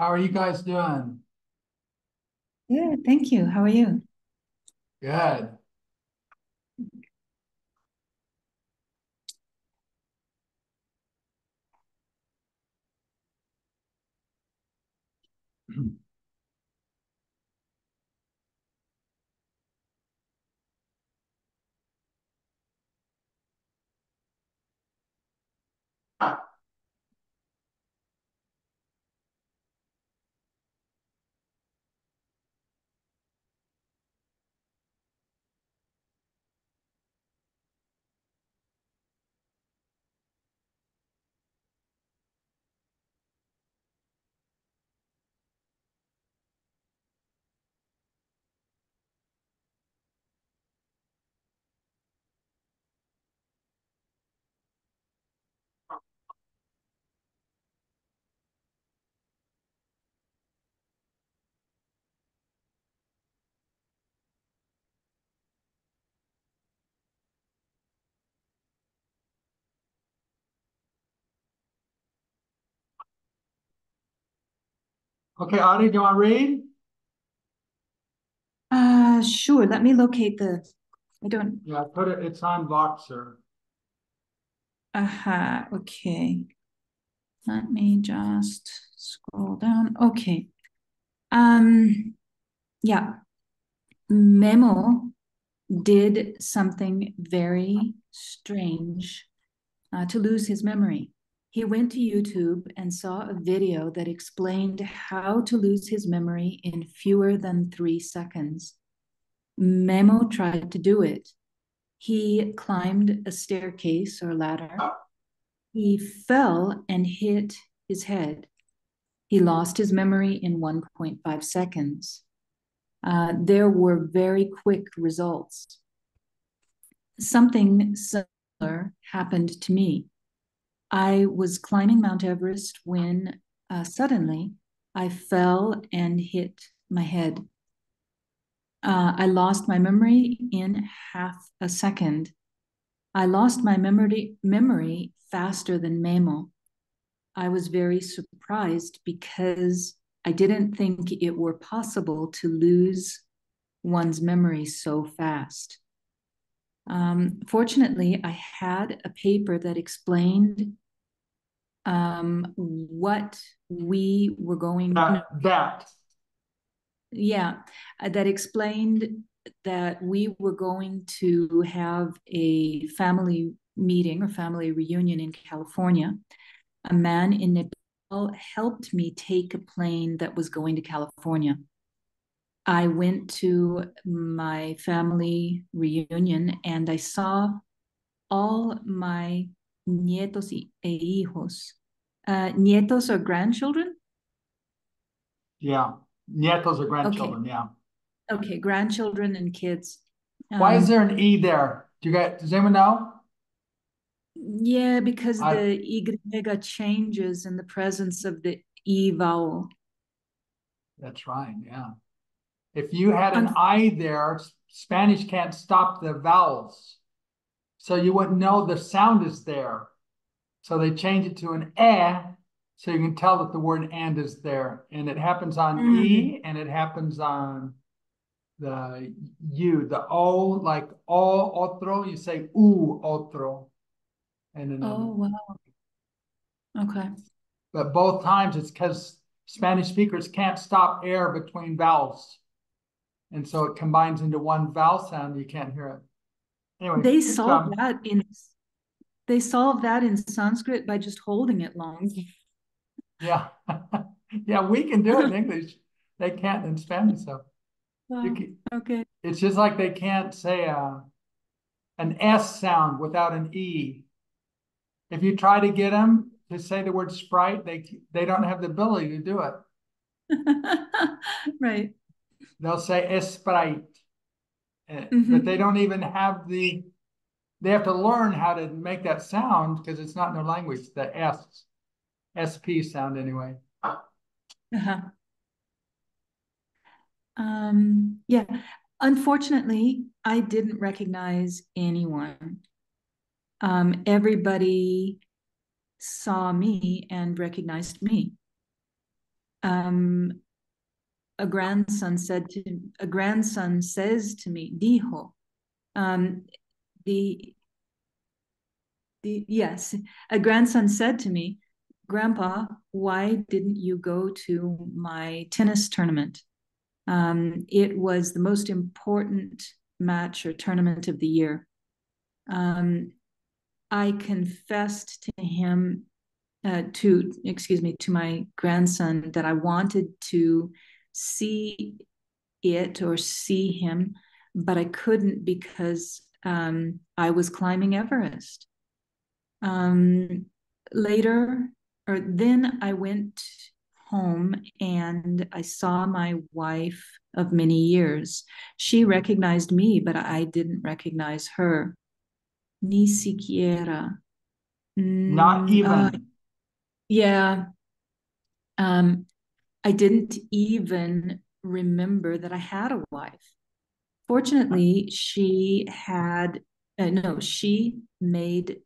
How are you guys doing? Good, thank you. How are you? Good. Okay, Audie, do you want to read? Uh, sure. Let me locate the. I don't. Yeah, put it. It's on Voxer. Aha. Uh-huh, okay. Let me just scroll down. Okay. Um. Yeah. Memo did something very strange uh, to lose his memory. He went to YouTube and saw a video that explained how to lose his memory in fewer than three seconds. Memo tried to do it. He climbed a staircase or ladder. He fell and hit his head. He lost his memory in 1.5 seconds. Uh, there were very quick results. Something similar happened to me. I was climbing Mount Everest when uh, suddenly I fell and hit my head. Uh, I lost my memory in half a second. I lost my memory memory faster than Memo. I was very surprised because I didn't think it were possible to lose one's memory so fast. Um, fortunately, I had a paper that explained um, what we were going that, that. yeah uh, that explained that we were going to have a family meeting or family reunion in California. A man in Nepal helped me take a plane that was going to California. I went to my family reunion and I saw all my nietos e hijos. Uh, nietos are grandchildren? Yeah, nietos are grandchildren, okay. yeah. Okay, grandchildren and kids. Um, Why is um, there an E there? Do you get, does anyone know? Yeah, because I, the Y changes in the presence of the E vowel. That's right, yeah. If you had an I there, Spanish can't stop the vowels. So you wouldn't know the sound is there. So they change it to an eh, so you can tell that the word and is there. And it happens on mm. E and it happens on the U, the O, like o otro, you say u otro. And another. Oh, wow. Okay. But both times it's because Spanish speakers can't stop air between vowels. And so it combines into one vowel sound, you can't hear it. Anyway, they solved that in they solved that in Sanskrit by just holding it long. Yeah. yeah, we can do it in English. They can't in Spanish. So oh, can, okay. It's just like they can't say a, uh, an S sound without an E. If you try to get them to say the word sprite, they they don't have the ability to do it. right. They'll say Esprit, mm -hmm. but they don't even have the they have to learn how to make that sound because it's not in their language, the S, SP sound anyway. Uh-huh. Um, yeah, unfortunately, I didn't recognize anyone. Um, everybody saw me and recognized me. um, a grandson said to a grandson says to me, dijo, um, the the yes, a grandson said to me, Grandpa, why didn't you go to my tennis tournament? Um, it was the most important match or tournament of the year. Um, I confessed to him, uh, to excuse me, to my grandson that I wanted to see it or see him, but I couldn't because um, I was climbing Everest. Um, later, or then I went home and I saw my wife of many years. She recognized me, but I didn't recognize her. Ni siquiera. Not Mm, even. uh, yeah. Um, I didn't even remember that I had a wife. Fortunately, she had, uh, no, she made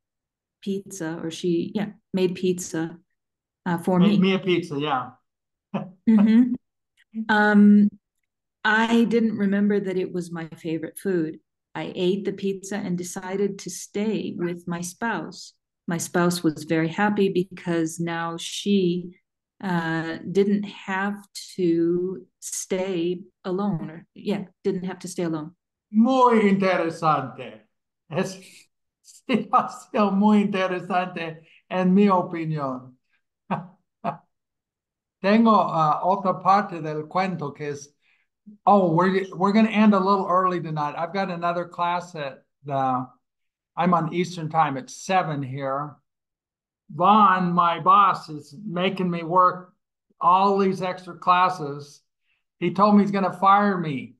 pizza or she, yeah, made pizza uh, for Make me. me a pizza, yeah. Mhm. Um, I didn't remember that it was my favorite food. I ate the pizza and decided to stay with my spouse. My spouse was very happy because now she uh, didn't have to stay alone, or yeah, didn't have to stay alone. Muy interesante. Es situación muy interesante en mi opinión. Tengo uh, otra parte del cuento que es, oh, we're, we're going to end a little early tonight. I've got another class at the, I'm on Eastern time at seven here. Vaughn, my boss, is making me work all these extra classes. He told me he's going to fire me.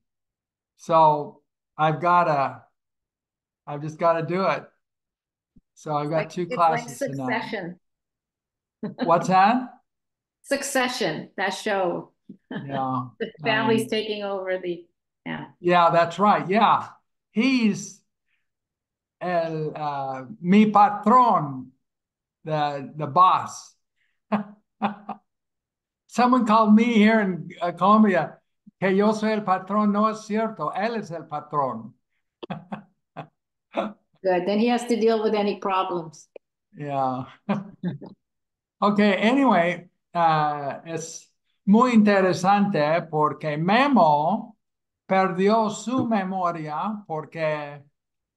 So I've got to, I've just got to do it. So I've got Like- two like classes tonight. Succession. What's that? Succession, that show. Yeah. The family's Um, taking over the, yeah. Yeah, that's right. Yeah. He's el, uh, mi patron, the, the boss. Someone called me here in uh, Colombia que yo soy el patrón. No es cierto. Él es el patrón. Good, then he has to deal with any problems. Yeah. Okay, anyway, uh, es muy interesante porque Memo perdió su memoria porque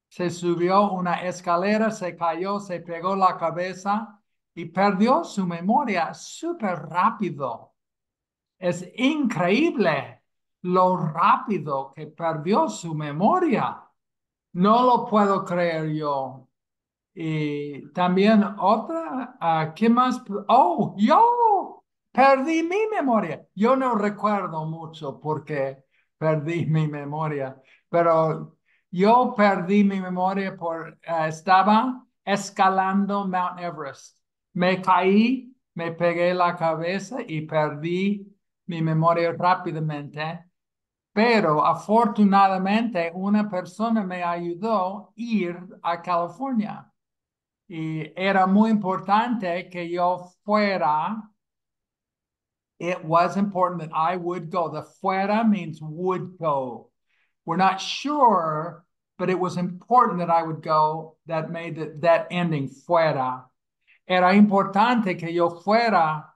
se subió una escalera, se cayó, se pegó la cabeza y perdió su memoria súper rápido. Es increíble lo rápido que perdió su memoria. No lo puedo creer yo. Y también otra, ah, ¿qué más? Oh, yo perdí mi memoria. Yo no recuerdo mucho porque perdí mi memoria, pero yo perdí mi memoria por, ah, estaba escalando Mount Everest. Me caí, me pegué la cabeza y perdí mi memoria rápidamente. Pero afortunadamente una persona me ayudó a ir a California. Y era muy importante que yo fuera. It was important that I would go. The fuera means would go. We're not sure, but it was important that I would go. That made that ending fuera. Era importante que yo fuera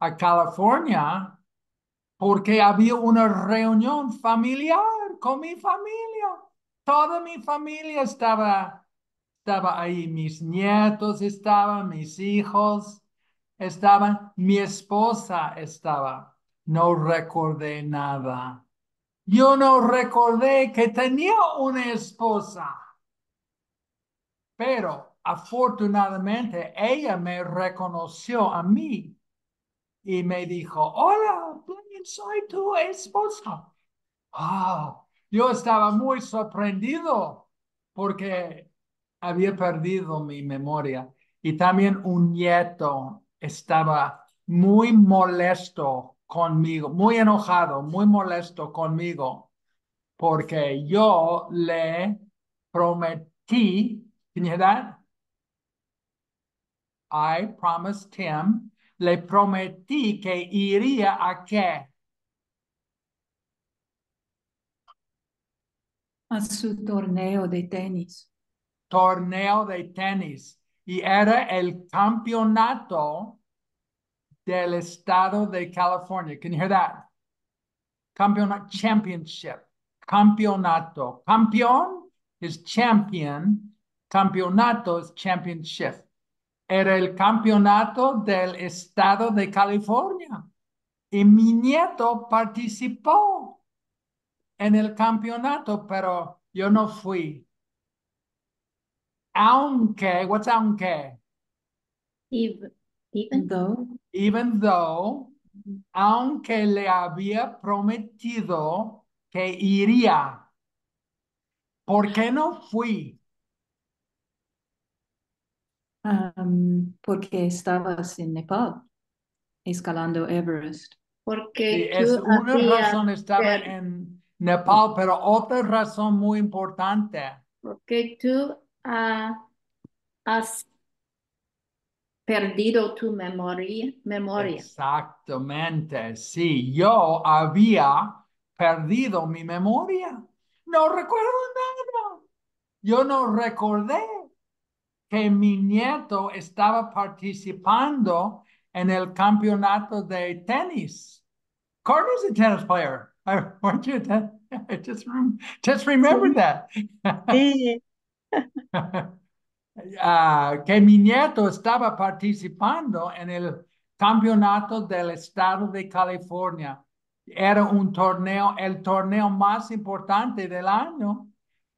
a California porque había una reunión familiar con mi familia. Toda mi familia estaba estaba ahí, mis nietos estaban, mis hijos estaban, mi esposa estaba. No recordé nada. Yo no recordé que tenía una esposa. Pero afortunadamente ella me reconoció a mí y me dijo, hola, soy tu esposa. Ah, yo estaba muy sorprendido porque había perdido mi memoria y también un nieto estaba muy molesto conmigo, muy enojado, muy molesto conmigo, porque yo le prometí, can you hear that? I promised him, le prometí que iría a qué? A su torneo de tenis. Torneo de tenis. Y era el campeonato del estado de California. Can you hear that? Campeonato, championship. Campeonato. Campeón is champion. Campeonato is championship. Era el campeonato del estado de California. Y mi nieto participó en el campeonato, pero yo no fui. Aunque, what's aunque? Even, Though, Even though, aunque le había prometido que iría. ¿Por qué no fui? um, porque estabas en Nepal, escalando Everest. Sí, porque es tú una razón estaba en Nepal, pero otra razón muy importante. porque tú ah, has perdido tu memoria, memoria. Exactamente, sí, yo había perdido mi memoria. No recuerdo nada. Yo no recordé que mi nieto estaba participando en el campeonato de tenis. Courtney's a tennis player. I, weren't you I just, rem- just remembered that. Ah, que mi nieto estaba participando en el campeonato del estado de California. Era un torneo, el torneo más importante del año,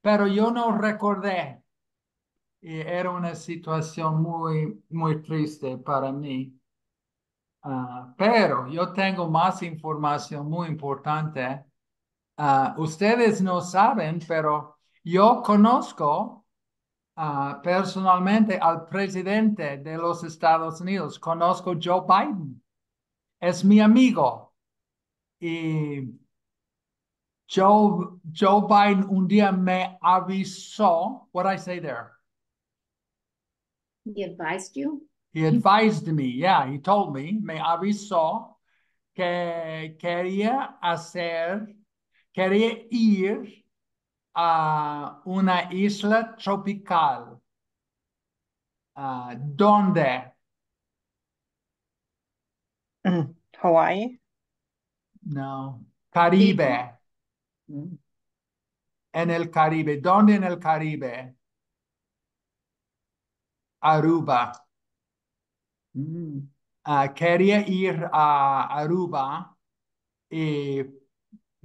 pero yo no recordé. Y era una situación muy, muy triste para mí. Ah, pero yo tengo más información muy importante. Ah, ustedes no saben, pero yo conozco ah, personalmente al presidente de los Estados Unidos. Conozco Joe Biden. Es mi amigo. Y Joe, Joe Biden un día me avisó. What I say there? He advised you? He advised me, yeah, he told me, me avisó que quería hacer, quería ir a una isla tropical. Ah, ¿Dónde? Mm, Hawaii. No, Caribe, en el Caribe. ¿Dónde en el Caribe? Aruba. Mm. Ah, quería ir a Aruba y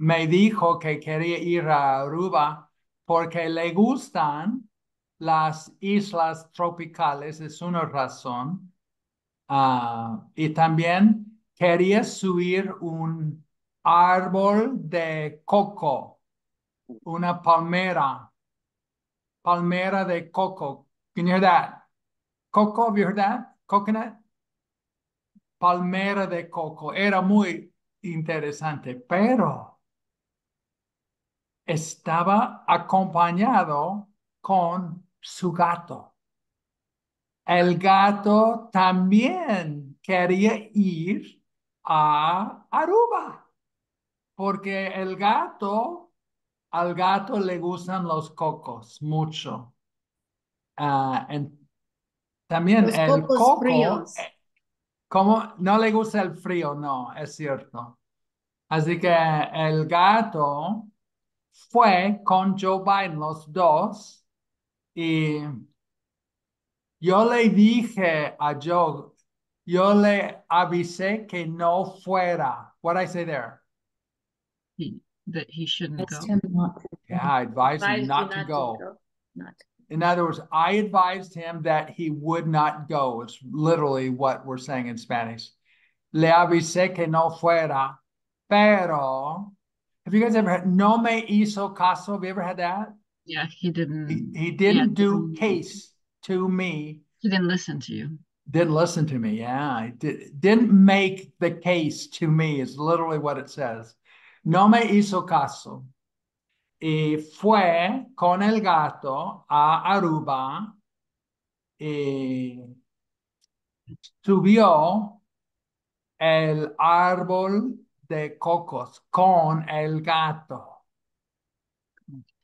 me dijo que quería ir a Aruba porque le gustan las islas tropicales, es una razón. Ah, y también quería subir un árbol de coco, una palmera, palmera de coco. Can you hear that? Coco, have you heard that? Coconut? palmera de coco. Era muy interesante, pero estaba acompañado con su gato. El gato también quería ir a Aruba, porque el gato, al gato le gustan los cocos mucho. Ah, en- también Los el coco, fríos. eh, como no le gusta el frío, no, es cierto. Así que el gato fue con Joe Biden, los dos, y yo le dije a Joe, yo le avisé que no fuera. What I say there? he, that he shouldn't go. Not. Yeah, I advised him Advised you not to go. Not. In other words, I advised him that he would not go. It's literally what we're saying in Spanish. Le avisé que no fuera, pero have you guys ever had no me hizo caso? Have you ever had that? Yeah, he didn't. He, he didn't do didn't- case to me, He didn't listen to you. didn't listen to me. Yeah, he did, didn't make the case to me, is literally what it says. No me hizo caso. Y fue con el gato a Aruba y subió el árbol de cocos con el gato.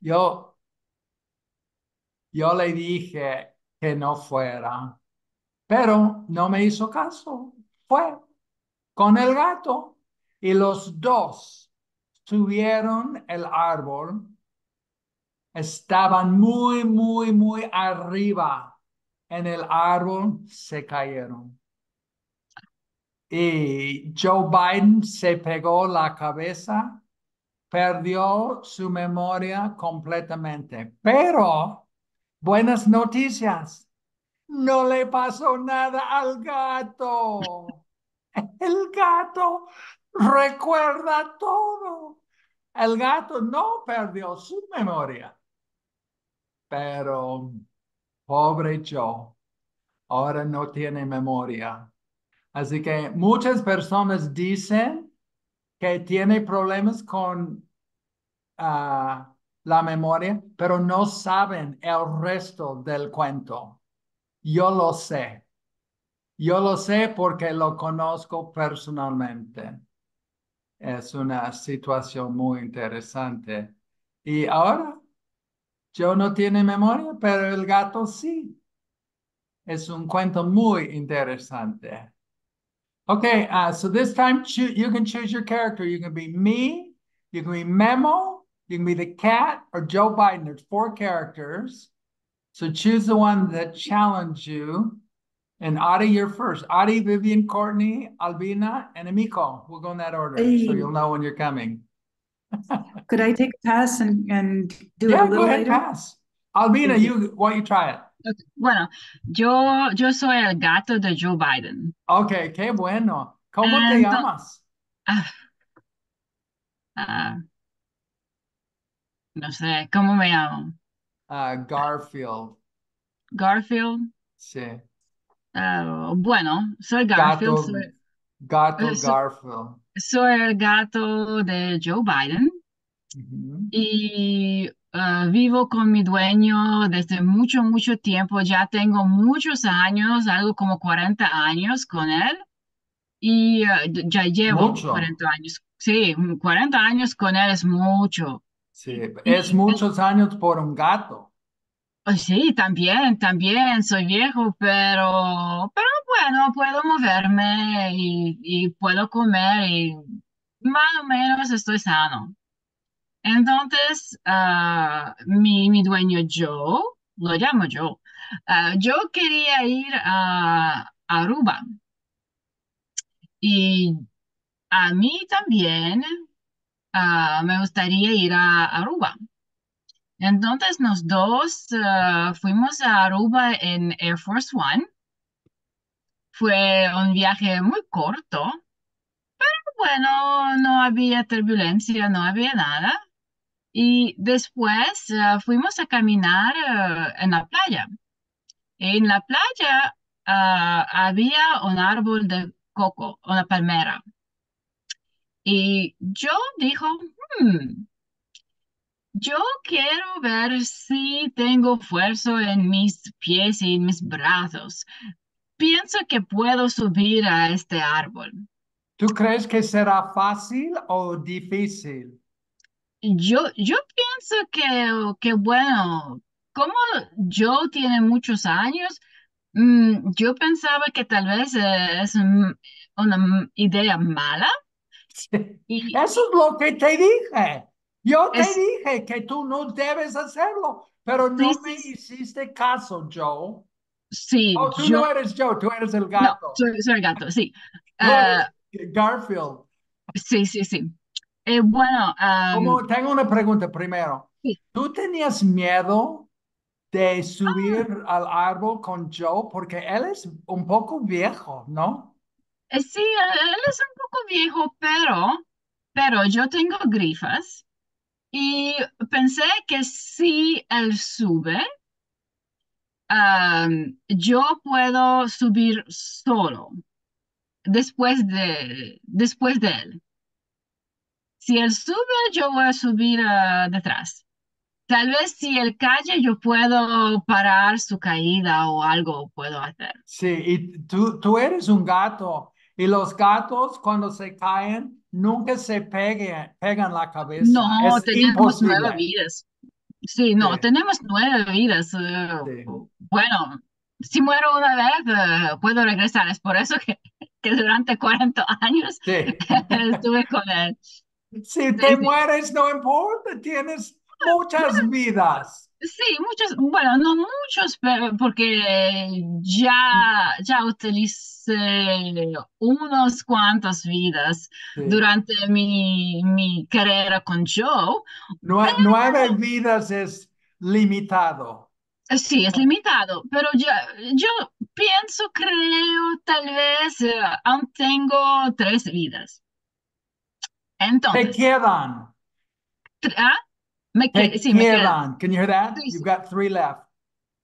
Yo, yo le dije que no fuera, pero no me hizo caso. Fue con el gato y los dos subieron el árbol. Estaban muy, muy, muy arriba en el árbol, se cayeron. Y Joe Biden se pegó la cabeza, perdió su memoria completamente. Pero, buenas noticias, no le pasó nada al gato. El gato recuerda todo. El gato no perdió su memoria. Pero, pobre Joe, ahora no tiene memoria. Así que muchas personas dicen que tiene problemas con ah, la memoria, pero no saben el resto del cuento. Yo lo sé. Yo lo sé porque lo conozco personalmente. Es una situación muy interesante. Y ahora, yo no tiene memoria, pero el gato sí. Es un cuento muy interesante. Okay, uh, so this time you can choose your character. You can be me, you can be Memo, you can be the cat, or Joe Biden. There's four characters. So choose the one that challenge you. And Adi, you're first. Adi, Vivian, Courtney, Albina, and Amiko. We'll go in that order, so you'll know when you're coming. Could I take a pass and, and do it a yeah, go little ahead, later? pass. Albina, you why don't you try it? Ok, Bueno, yo, yo soy el gato de Joe Biden. Okay, qué bueno. ¿Cómo te llamas? Ah, ah, no sé, ¿cómo me llamo? Uh, Garfield. Garfield. Sí. Ah, bueno, soy Garfield, Gato, soy, gato Eso- Garfield. soy el gato de Joe Biden y ah, vivo con mi dueño desde mucho, mucho tiempo. Ya tengo muchos años, algo como 40 años con él y ah, ya llevo Mucho. 40 años. Sí, 40 años con él es mucho. Sí, es muchos años por un gato. Oh, Sí, también, también soy viejo, pero, pero bueno, puedo moverme y, y puedo comer y más o menos estoy sano. Entonces, ah, mi, mi dueño Joe, lo llamo ah, yo quería ir a Aruba y a mí también ah, me gustaría ir a Aruba. Entonces, los dos ah, fuimos a Aruba en Air Force One. Fue un viaje muy corto, pero bueno, no había turbulencia, no había nada. Y después ah, fuimos a caminar ah, en la playa. En la playa ah, había un árbol de coco, una palmera. Y yo dijo, "Hmm, yo quiero ver si tengo fuerza en mis pies y en mis brazos. Pienso que puedo subir a este árbol. ¿Tú crees que será fácil o difícil? Yo, yo pienso que, que bueno, como Joe tiene muchos años, mm, yo pensaba que tal vez eh, es una idea mala. Y, Eso es lo que te dije. Yo te Es- dije que tú no debes hacerlo, pero no Sí, me hiciste caso, Joe. sí, Oh, tú yo, no eres Joe, tú eres el no, gato. soy, soy el gato, sí. Eres Garfield. sí, sí, sí. Eh, bueno, am, Como, tengo una pregunta primero. sí. ¿Tú tenías miedo de subir al árbol con Joe? Porque él es un poco viejo, ¿no? Eh, Sí, él es un poco viejo, pero, pero yo tengo grifas y pensé que si él sube, am, yo puedo subir solo después de, después de él. Si él sube, yo voy a subir ah, detrás. Tal vez si él cae, yo puedo parar su caída o algo puedo hacer. Sí, y tú, tú eres un gato Y los gatos cuando se caen nunca se peguen, pegan la cabeza. No, es tenemos nueve vidas. Sí, no, Sí. tenemos nueve vidas. eh, Sí. Bueno, si muero una vez, eh, puedo regresar. Es por eso que, que durante 40 años Sí. estuve con él. Si te mueres, no importa, tienes muchas vidas. Sí, muchos, bueno, no muchos, pero porque ya, ya utilicé unos cuantos vidas Sí. durante mi, mi carrera con Joe. Nue- nueve vidas es limitado. Sí, es limitado, pero yo, yo pienso, creo, tal vez eh, aún tengo tres vidas. Te Entonces, quedan. tr- ¿ah? Me Te que- sí, me quedan, quedan. Can you hear that? Sí, You've got three left.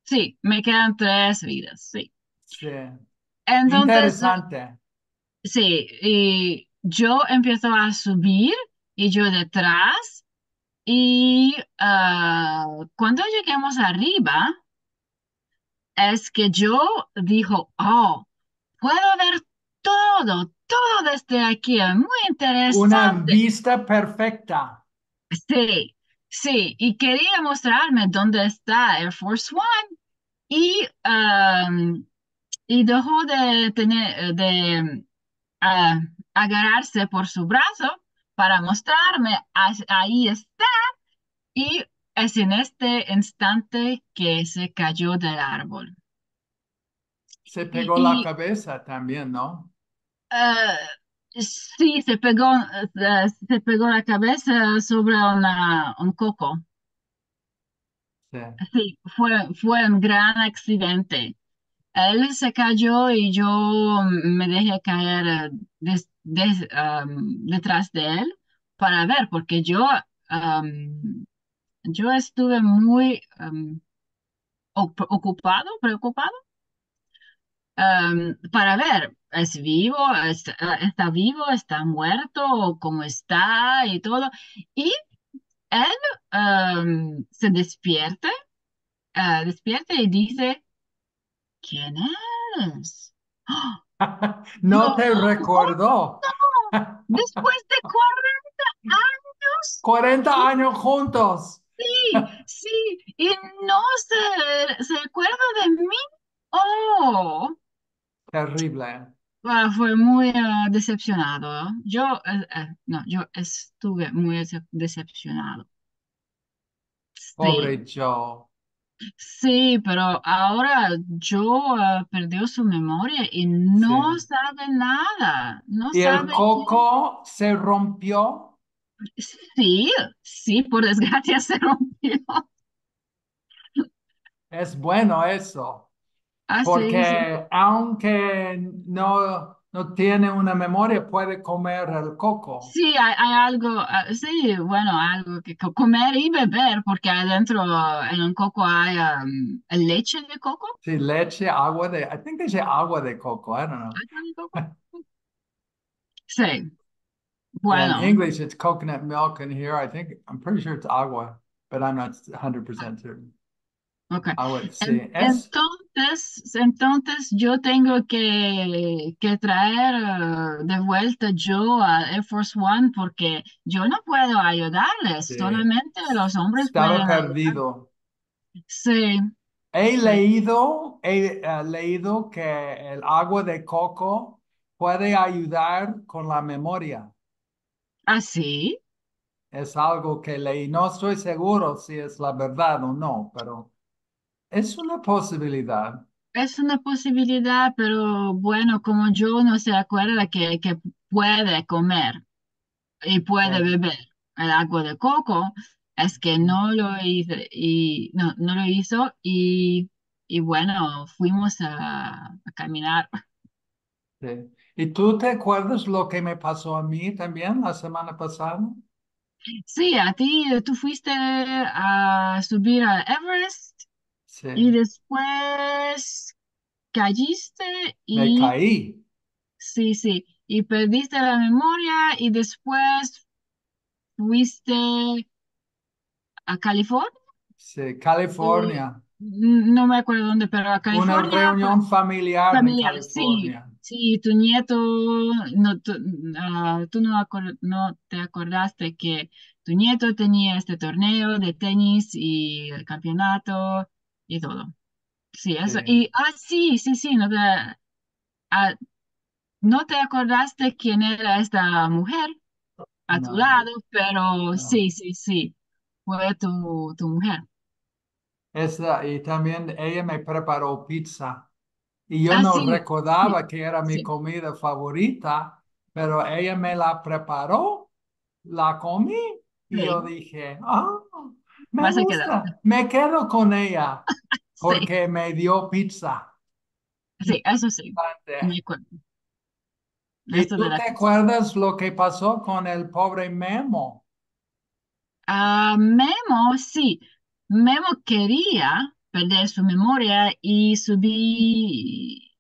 sí, me quedan tres vidas, sí. Sí. Entonces, Interesante. Sí, y yo empiezo a subir y yo detrás. Y ah, cuando lleguemos arriba, es que yo dijo, oh, puedo ver todo, todo desde aquí, muy Una interesante. vista perfecta. Sí, sí, y quería mostrarme dónde está Air Force One y, am, y dejó de tener, de ah, agarrarse por su brazo para mostrarme, "Ah, ahí está, y es en este instante que se cayó del árbol. Se Y, pegó la cabeza también, ¿no? Ah, sí, se pegó, eh, se pegó la cabeza sobre una, un coco. Sí. Sí, fue, fue un gran accidente. Él se cayó y yo me dejé caer des- des- am, detrás de él para ver, porque yo, am, yo estuve muy ocupado, preocupado, para ver, ¿es vivo? ¿Está, está vivo? ¿Está muerto? ¿Cómo está? Y todo. Y él am, se despierta, ah, despierta y dice, ¿quién es? ¡Ah! No No, te recordó. después de 40 años, 40 años juntos. sí, sí, y no se, se acuerda de mí. Oh, Terrible. ah, fue muy ah, decepcionado. Yo, eh, eh, no, yo estuve muy decep- decepcionado. Sí, Pobre Joe. sí, pero ahora yo ah, perdió su memoria y no Sí. sabe nada, no Y el sabe quién. coco se rompió. Sí, sí, por desgracia se rompió. Es bueno eso. Ah, sí, sí. Porque aunque no, no tiene una memoria, puede comer el coco. Sí, hay, hay algo, ah, sí, bueno, algo que co- comer y beber, porque adentro en un coco hay um, leche de coco. Sí, leche, agua de, I think they say agua de coco. I don't know. ¿Agua de coco? Sí, Yeah, in bueno, English, it's coconut milk, and here I think I'm pretty sure it's agua, but I'm not 100% certain. Ok. Sí. En- Es, entonces, entonces yo tengo que, que traer ah, de vuelta yo a Air Force One porque yo no puedo ayudarles, sí, solamente los hombres estaba pueden ayudar. perdido. Sí, He sí. leído, he eh, leído que el agua de coco puede ayudar con la memoria. ¿Así? Es algo que leí. No estoy seguro si es la verdad o no, pero es una posibilidad. Es una posibilidad, pero bueno, como yo no se acuerda que, que puede comer y puede Sí. beber el agua de coco, es que no lo hice y no, no lo hizo y, y bueno, fuimos a, a caminar. Sí. ¿Y tú te acuerdas lo que me pasó a mí también la semana pasada? Sí, a ti tú fuiste a subir a Everest Sí, y después caíste me y caí. sí, sí, y perdiste la memoria y después fuiste a California. Sí, California. no me acuerdo dónde, pero a Una California reunión familiar en familiar, sí, California. si tu nieto, no, tú, ah, tú no, acor- no te acordaste que tu nieto tenía este torneo de tenis y el campeonato y todo. Sí, eso. Sí. Y, ah, sí, sí, sí, no te, ah, no te acordaste quién era esta mujer a tu No. lado, pero sí, sí, sí, fue tu, tu mujer. Esa, y también ella me preparó pizza. Y yo Ah, no sí, recordaba que era mi sí. comida favorita, pero ella me la preparó, la comí y Sí. yo dije, ah, me Vas a gusta, quedar. me quedo con ella Sí, porque me dio pizza. sí, eso sí, me acuerdo. ¿Y Esto tú de la te pizza. acuerdas lo que pasó con el pobre Memo? Ah, Memo, sí. Memo quería perder su memoria y subí,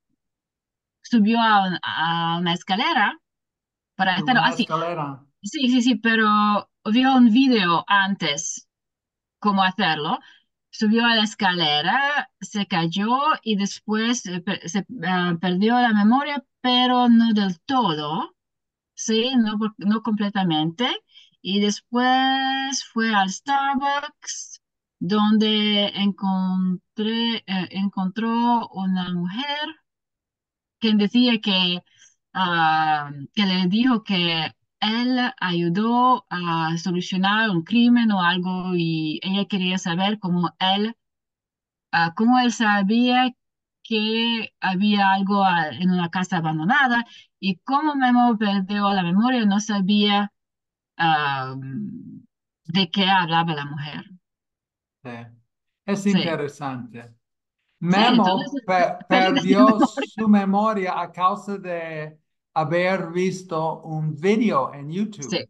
subió a, a una escalera para estar así. escalera. Sí, sí, sí, pero vio un video antes cómo hacerlo. Subió a la escalera, se cayó y después eh, se ah, perdió la memoria, pero no del todo. Sí, no, no completamente. Y después fue al Starbucks, donde encontré, eh, encontró una mujer que decía que, ah, que le dijo que él ayudó a solucionar un crimen o algo y ella quería saber cómo él, ah, cómo él sabía que había algo ah, en una casa abandonada y cómo Memo perdió la memoria, no sabía de qué hablaba la mujer. Sí. Es interesante. sí, Memo entonces perdió su memoria a causa de haber visto un video en YouTube. Sí,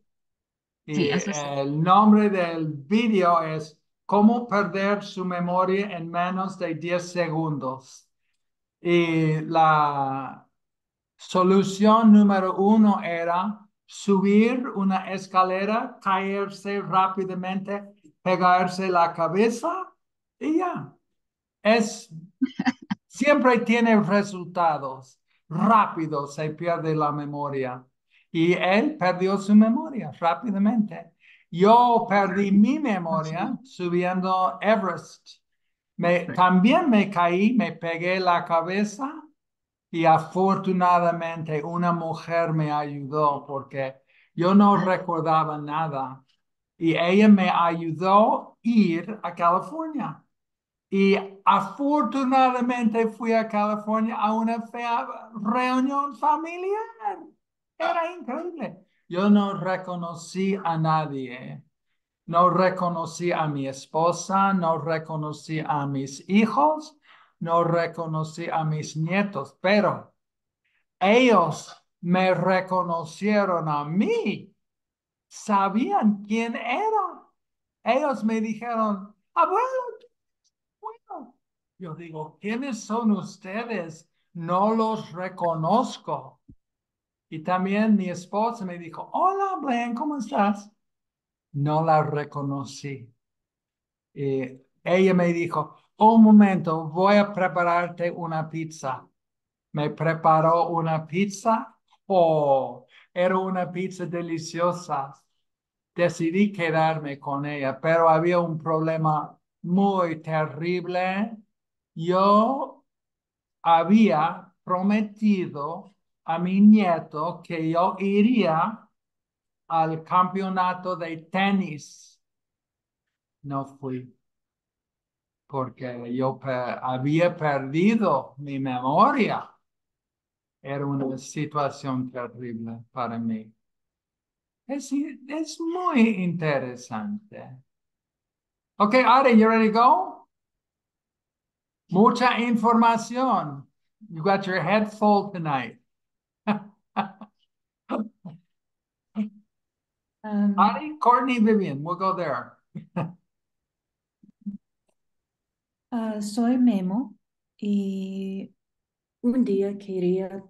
Y sí, eso sí. el nombre del video es Cómo perder su memoria en menos de 10 segundos. Y la solución número uno era subir una escalera, caerse rápidamente, pegarse la cabeza y ya. Es siempre tiene resultados. Rápido se pierde la memoria. Y él perdió su memoria rápidamente. Yo perdí mi memoria subiendo Everest. Me, también me caí, me pegué la cabeza y afortunadamente una mujer me ayudó porque yo no recordaba nada. Y ella me ayudó a ir a California. Y afortunadamente fui a California a una reunión familiar. Era increíble. Yo no reconocí a nadie. No reconocí a mi esposa, no reconocí a mis hijos, no reconocí a mis nietos, pero ellos me reconocieron a mí. Sabían quién era. Ellos me dijeron, abuelo, yo digo, ¿quiénes son ustedes? No los reconozco. Y también mi esposa me dijo, hola, Blaine, ¿cómo estás? No la reconocí. Y ella me dijo, un momento, voy a prepararte una pizza. Me preparó una pizza. Oh, era una pizza deliciosa. Decidí quedarme con ella, pero había un problema muy terrible. Yo había prometido a mi nieto que yo iría al campeonato de tenis. No fui porque yo había perdido mi memoria. Era una situación terrible para mí. Es, es muy interesante. Okay, Ari, you ready to go? Mucha información. You got your head full tonight. Um, Ari, Courtney, Vivian, we'll go there. ah, soy Memo y un día quería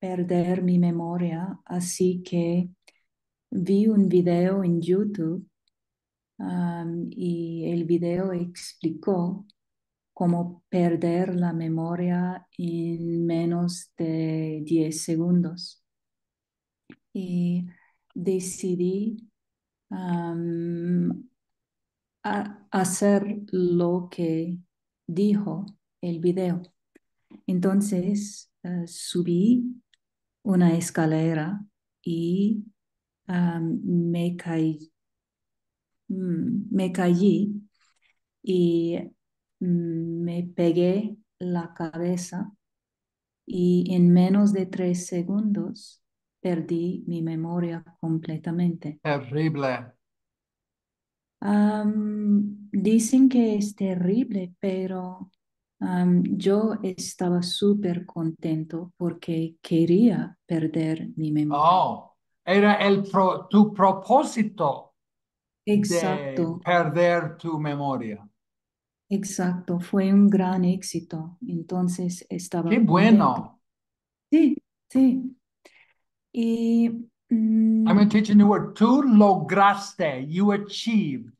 perder mi memoria, así que vi un video en YouTube um, y el video explicó cómo perder la memoria en menos de de 10 segundos. Y decidí a- hacer lo que dijo el video. Entonces eh, subí una escalera y me caí, mm, me caí y me pegué la cabeza y en menos de tres segundos perdí mi memoria completamente. Terrible. Dicen que es terrible, pero yo estaba súper contento porque quería perder mi memoria. Oh, era el pro- tu propósito de Exacto, perder tu memoria. Exacto. Fue un gran éxito. Entonces estaba Qué bueno. Sí, sí. Y I'm mm, going to teach a new word. Tú lograste. You achieved.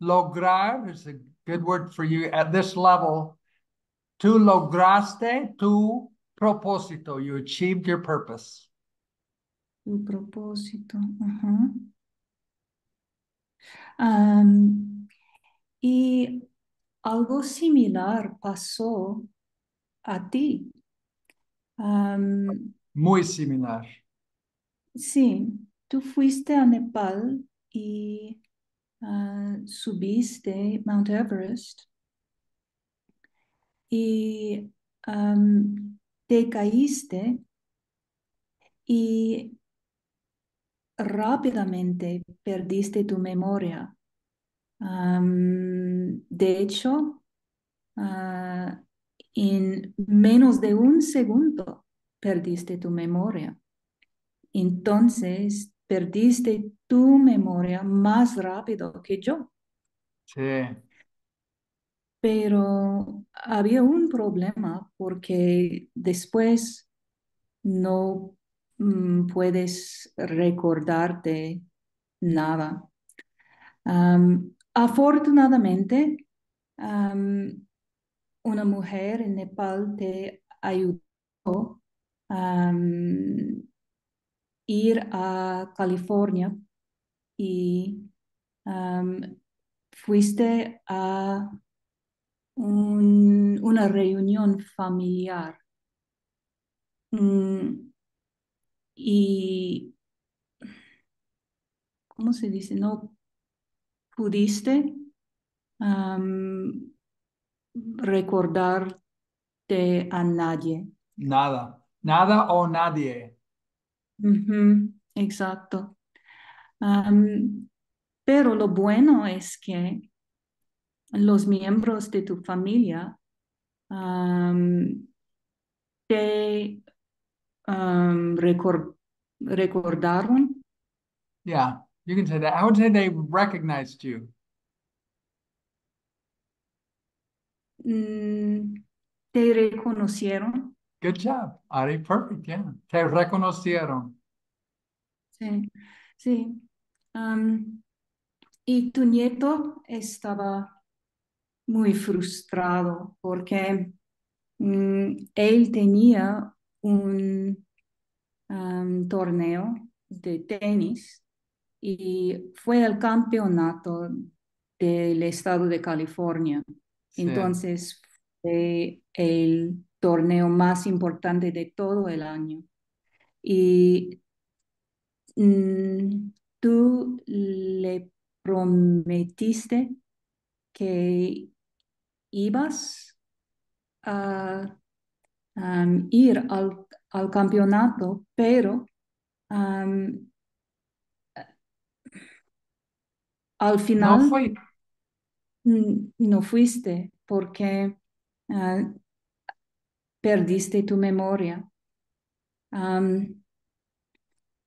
Lograr is a good word for you at this level. Tú lograste tu propósito. You achieved your purpose. tu propósito. ajá. Y algo similar pasó a ti. Muy similar. sí, tú fuiste a Nepal y ah, subiste Mount Everest y am, te caíste y rápidamente perdiste tu memoria. De hecho, ah, en menos de un segundo perdiste tu memoria. Entonces, perdiste tu memoria más rápido que yo. Sí. Pero había un problema porque después no mm, puedes recordarte nada. Afortunadamente, am, una mujer en Nepal te ayudó a ir a California y fuiste a un- una reunión familiar. Mm, y, ¿cómo se dice? No pudiste am, recordarte a nadie. Nada. Nada o nadie. Ujú, exacto. Pero lo bueno es que los miembros de tu familia am, te recor- recordaron, Yeah. You can say that. I would say they recognized you. mm, te reconocieron. Good job. Ari, perfect. Yeah. Te reconocieron. Sí, sí. Am, y tu nieto estaba muy frustrado porque mm, él tenía un am, torneo de tenis y fue al campeonato del estado de California. Sí. Entonces fue el torneo más importante de todo el año. Y mm, tú le prometiste que ibas a ir al, al campeonato, pero al final no fuiste porque ah, perdiste tu memoria.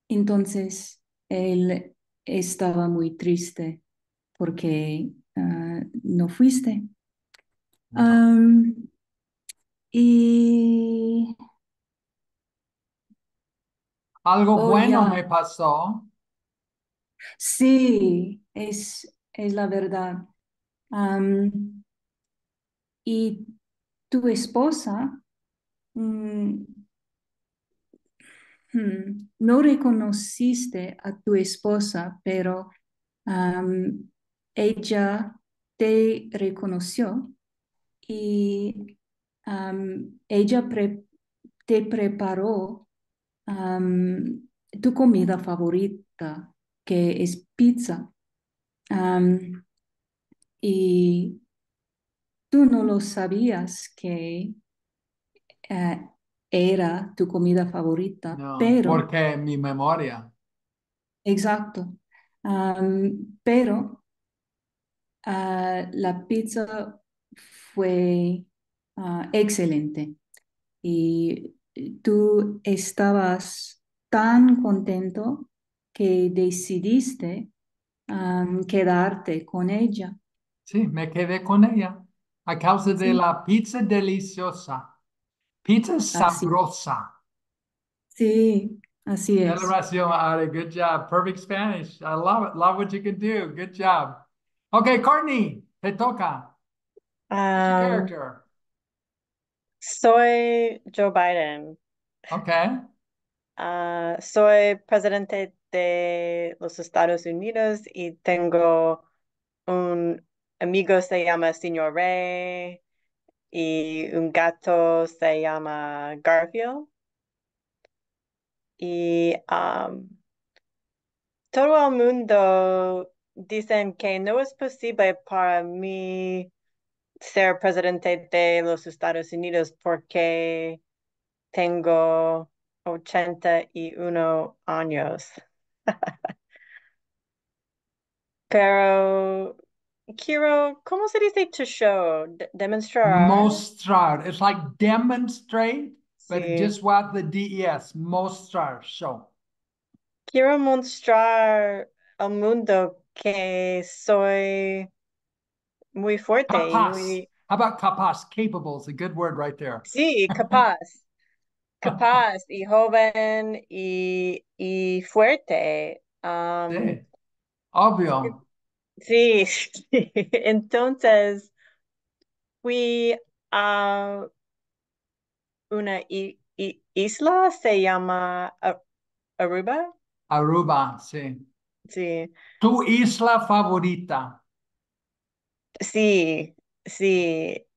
Entonces él estaba muy triste porque ah, no fuiste. Y Algo Oh, bueno me pasó. sí, es, es la verdad. Y tu esposa mm, hmm, no reconociste a tu esposa, pero ella te reconoció y ella te preparó tu comida favorita, que es pizza. Y tú no lo sabías que eh, era tu comida favorita, No, pero... porque mi memoria. Exacto. Pero ah, la pizza fue ah, excelente y tú estabas tan contento que decidiste am, quedarte con ella. Sí, me quedé con ella a causa de la pizza deliciosa. Pizza sabrosa. Sí, así es. Celebración, Ari. Good job. Perfect Spanish. I love it. Love what you can do. Good job. Okay, Courtney, te toca. Um, character? soy Joe Biden. Okay. Ah, soy presidente de los Estados Unidos y tengo un amigo se llama Señor Ray y un gato se llama Garfield. Y todo el mundo dicen que no es posible para mí ser presidente de los Estados Unidos porque tengo 81 años. Pero quiero, ¿cómo se dice to show? De- demonstrar. Mostrar. It's like demonstrate, but just what the DES. Mostrar. Show. Quiero mostrar al mundo que soy muy fuerte Capaz. muy, How about capaz? Capable is a good word right there. sí, capaz. Capaz y joven y, y fuerte. Um, Sí. Obvio. Sí. Entonces fui a una isla, se llama Aruba. Aruba, sí. Sí, Tu isla favorita. sí, sí.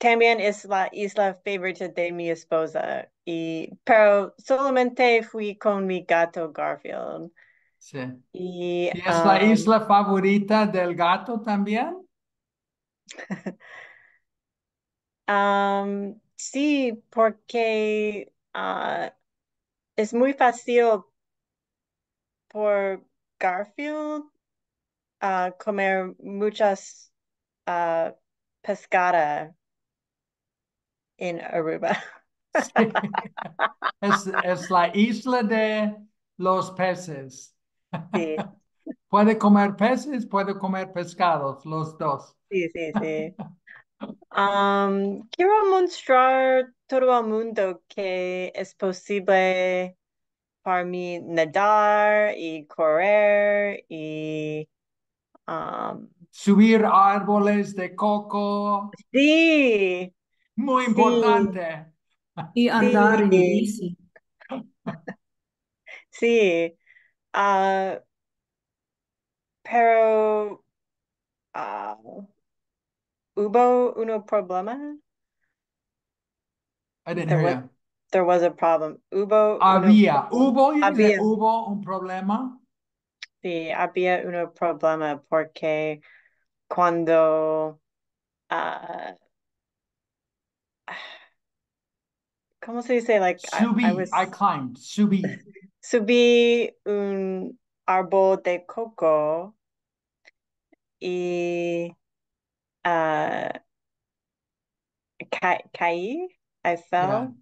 También es la isla favorita de mi esposa. Y, pero solamente fui con mi gato Garfield. Sí. Y, ¿Y es la um, isla favorita del gato también? um, sí, porque ah, es muy fácil por Garfield a comer muchas ah, pescada en Aruba. Sí. Es, es la isla de los peces. Sí, Puede comer peces, puede comer pescados, los dos. sí, sí, sí. Um, quiero mostrar todo el mundo que es posible para mí nadar y correr y um, Subir árboles de coco, sí, muy Sí. importante. Y andar en Sí. bici. sí. Ah, pero ah, hubo un problema. I didn't There hear was- you. There was a problem. Hubo Había, hubo, Había. hubo un problema. Sí, había un problema porque cuando ah, ¿cómo se dice? Like I, I Subí, was I climbed, subí. subí un árbol de coco y ah, ca- caí. I fell.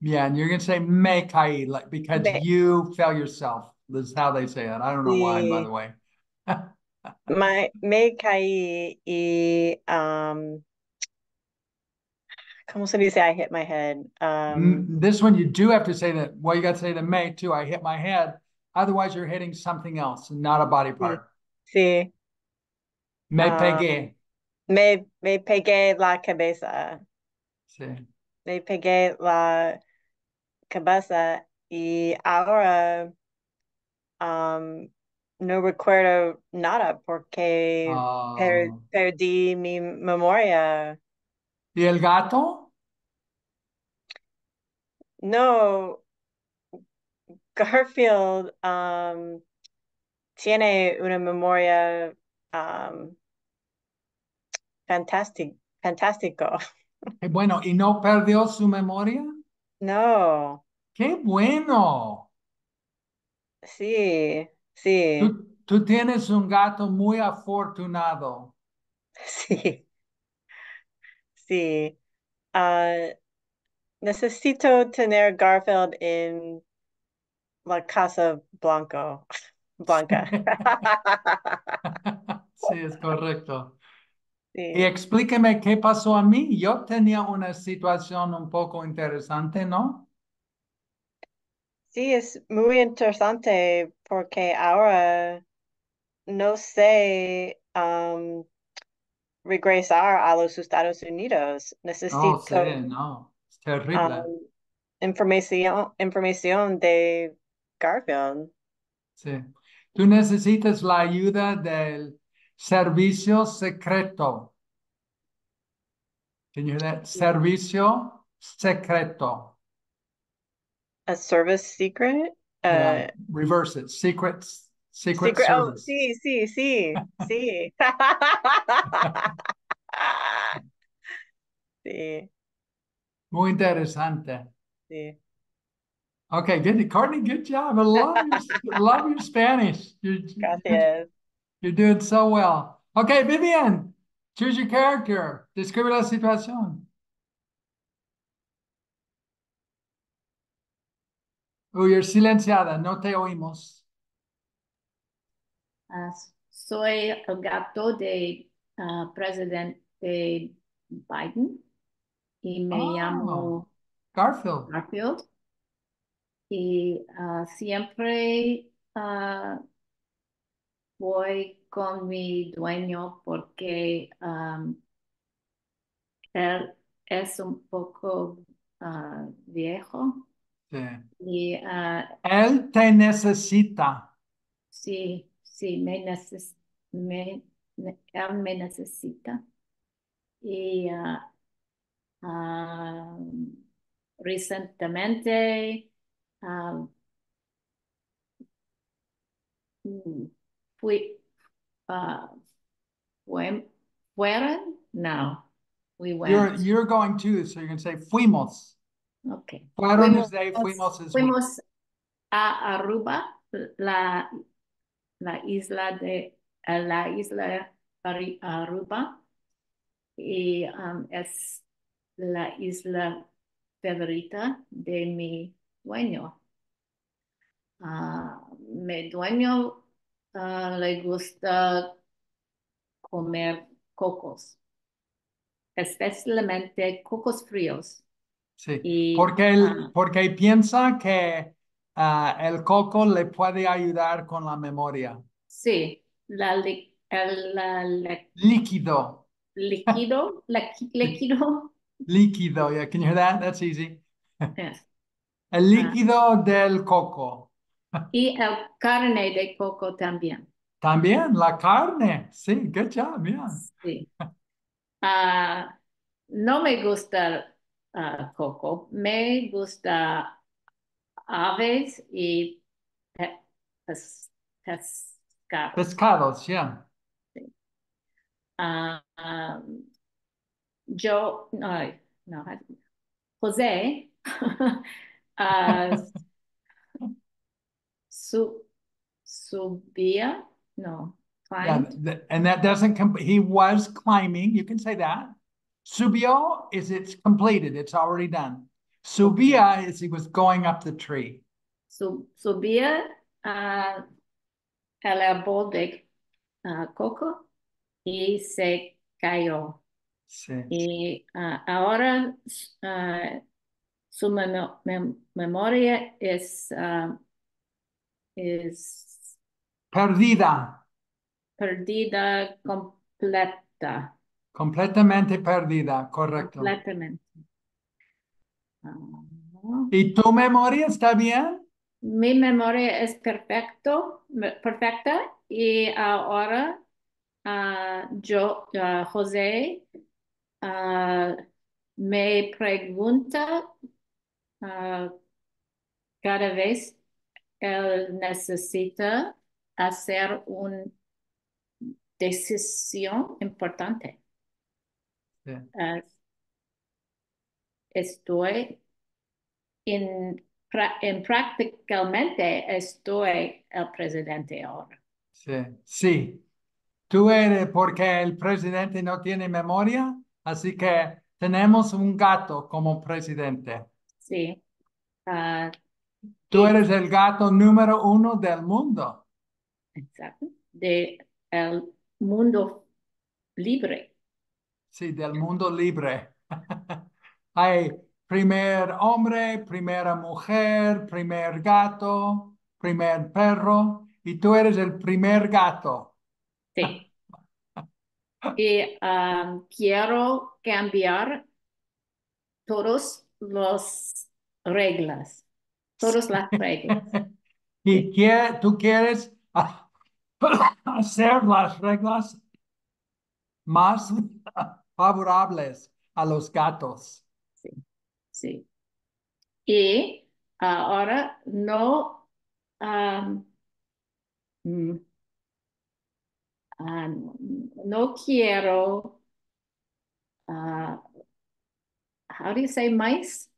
Yeah, and you're gonna say me caí, like because Me. you fell yourself. That's how they say it. I don't know why, by the way. my me caí y um, ¿cómo se dice? I hit my head. Um, This one you do have to say that. Well, you got to say the me too. I hit my head. Otherwise, you're hitting something else, not a body part. sí. Me Ah. pegué. Me, me pegué la cabeza. Sí. Me pegué la cabeza y ahora um, no recuerdo nada porque per- Ah, perdí mi memoria. ¿Y el gato? No, Garfield um, tiene una memoria um, fantástico. Qué bueno, ¿y no perdió su memoria? No, ¡Qué bueno! sí, sí, Tú, tú tienes un gato muy afortunado. sí, sí. Ah, necesito tener Garfield en la Casa Blanco, Blanca. Sí, es correcto. Y explíqueme qué pasó a mí. Yo tenía una situación un poco interesante, ¿no? Sí, es muy interesante porque ahora no sé um, regresar a los Estados Unidos. No Necesito sé, no. Terrible. um, información, información de Garfield. Sí. Tú necesitas la ayuda del servicio secreto. Can you hear that? Servicio secreto. A service secret? Yeah, Uh, reverse it. Secret, secret secret. Oh, service. sí, sí, sí, sí. Sí, Muy interesante. sí. Okay, good. Courtney, good job. I love your, love your Spanish. You're, Gracias. you're doing so well. Okay, Vivian, choose your character. Describe la situación. Uy, you're silenciada, no te oímos. Ah, soy el gato de ah, presidente Biden y me Oh. llamo Garfield. Garfield y ah, siempre ah, voy con mi dueño porque am, él es un poco ah, viejo Sí. y ah, Él te necesita. sí, sí, me neces me, él me necesita. Y ah, ah, recientemente ah, mm, fui, fue- fueron, no, we You're, went, you're going to, so you're going to say fuimos. okay. Fueron Fuimos- is they, fuimos is we. Fuimos a Aruba, la, la isla de, la isla Aruba, y um, es la isla favorita de mi dueño. Ah, mi dueño ah, le gusta comer cocos, especialmente cocos fríos. Sí, Y, porque él, ah, porque piensa que ah, el coco le puede ayudar con la memoria. Sí, la, el la- la- Líquido, líquido, la, líquido, líquido. Yeah, can you hear that? That's easy. yes. El líquido del coco. Y el carne de coco también. También la carne. Sí, good job, yeah. Sí. Ah, no me gusta ah, coco, me gusta aves y pe- pes- pescados. Pescados, yeah. Ah, ah, yo, ay, no, no, José, ah, su, subía, no, Yeah, climbed, th- and that doesn't come, he was climbing, you can say that. Subió is it's completed, it's already done. Subía is he was going up the tree. su- subía a el árbol de ah, coco y se cayó. Sí. Y ah, ahora ah, su memo- mem- memoria es, ah, es Perdida, perdida completa, completamente perdida, correcto. completamente. ¿Y tu memoria está bien? mi memoria es perfecto, perfecta y ahora ah, yo, José, ah, me pregunta ah, cada vez él necesita hacer una decisión importante. Sí. Ah, estoy en, en prácticamente estoy el presidente ahora. Sí, sí. Tú eres porque el presidente no tiene memoria, así que tenemos un gato como presidente. Sí. Ah, Tú y- eres el gato número uno del mundo. exacto, de el mundo libre. Sí, del mundo libre. Hay primer hombre, primera mujer, primer gato, primer perro, y tú eres el primer gato. Sí. Y ah, quiero cambiar todas las reglas, todas las reglas. Y quie- tú quieres hacer las reglas más favorables a los gatos. Sí. Y ahora no, am, ah, no, quiero, ah, how do you say mice?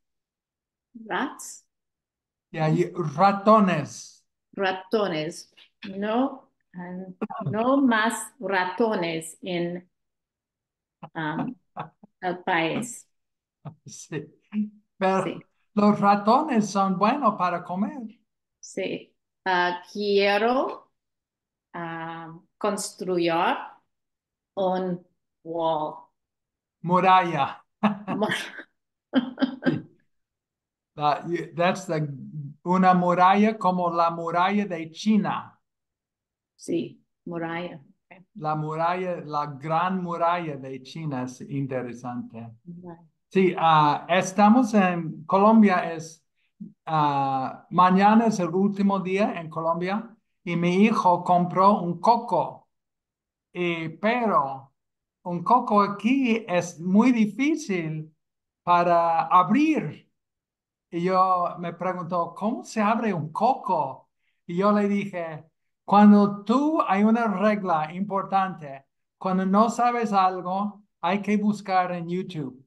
Rats, Y hay ratones. ratones. No, no más ratones en am, el país. Sí. Pero Sí. los ratones son buenos para comer. Sí. Ah, quiero ah, construir un wall. Muralla. You- that's the, una muralla como la muralla de China. Sí, muralla. La muralla, la gran muralla de China es interesante. Sí, ah, estamos en Colombia, es ah, mañana es el último día en Colombia y mi hijo compró un coco, pero un coco aquí es muy difícil para abrir. Y yo me preguntó, ¿cómo se abre un coco? Y yo le dije, cuando tú hay una regla importante, cuando no sabes algo, hay que buscar en YouTube.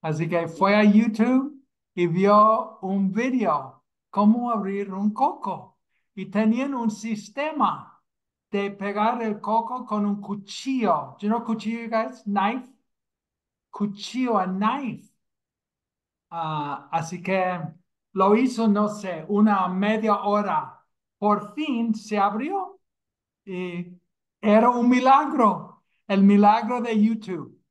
Así que fue a YouTube y vio un video, cómo abrir un coco. Y tenían un sistema de pegar el coco con un cuchillo. Do you know cuchillo, guys? Knife. Cuchillo, a knife. Ah, así que lo hizo, no sé, una media hora. Por fin se abrió y era un milagro, el milagro de YouTube.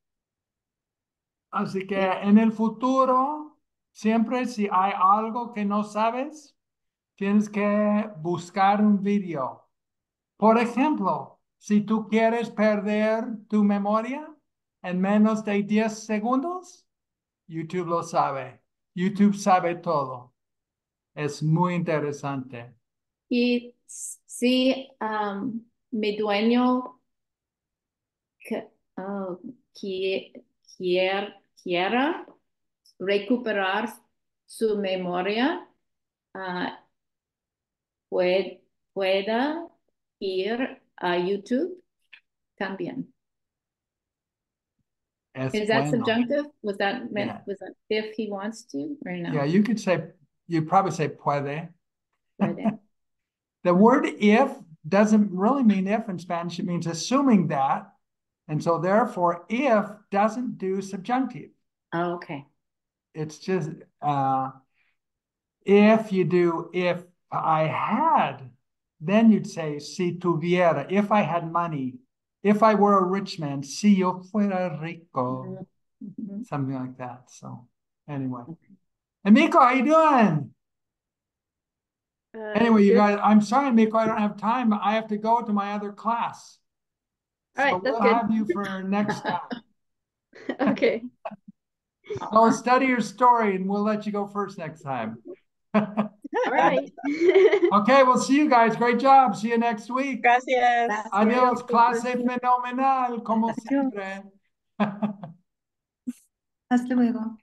Así que en el futuro, siempre si hay algo que no sabes, tienes que buscar un video. Por ejemplo, si tú quieres perder tu memoria en menos de 10 segundos, YouTube lo sabe. YouTube sabe todo. Es muy interesante. Y si am, mi dueño que- qui- quier- quiera recuperar su memoria, ah, pue- pueda ir a YouTube también. Es Is that bueno. subjunctive? Was that meant, Yeah. was that if he wants to or no? Yeah, you could say, you probably say puede. Puede. The word if doesn't really mean if in Spanish, it means assuming that. And so therefore, if doesn't do subjunctive. Ah, okay. It's just, uh, if you do, if I had, then you'd say, si tuviera, if I had money, if I were a rich man, si yo fuera rico, Mhm. something like that. So anyway. And Miko, how you doing? Uh, Anyway, you guys, I'm sorry, Miko, I don't have time. I have to go to my other class. All right, So that's we'll good. have you for next time. Okay. So study your story and we'll let you go first next time. All right. Okay, we'll see you guys. Great job. See you next week. Gracias. Adiós, clase fenomenal, como siempre. Hasta luego.